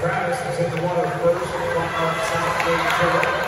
Travis is in the water first. From South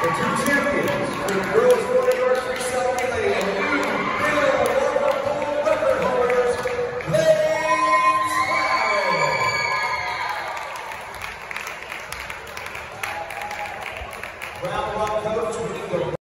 The two champions for the girls